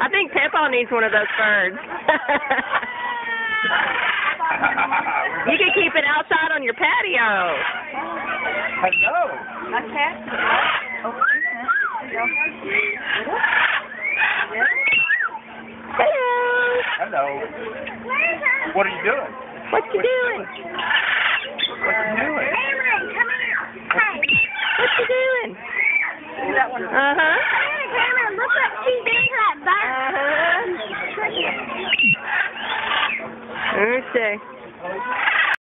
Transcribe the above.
I think Peppo needs one of those birds. you can keep it outside on your patio. Hello. Hello. Hello. What are you doing? What you doing? What are you doing? What you doing? Uh huh. Uh huh. Earth Day.